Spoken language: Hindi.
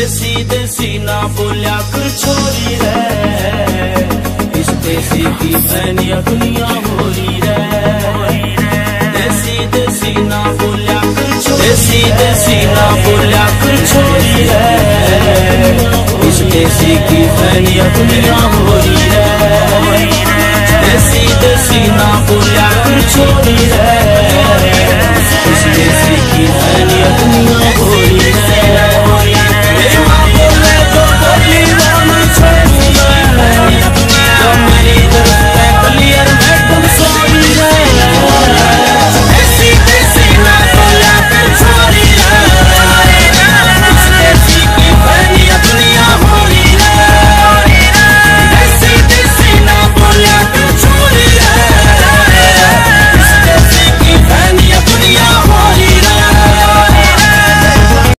देसी देसी ना बोलिया छोरी रे, इस देसी की फैनिया दुनिया होरी रे। देसी देसी ना बोलिया देसी देसी ना बोलिया छोरी रे। इस देसी की फैनिया